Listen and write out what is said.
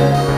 Yeah.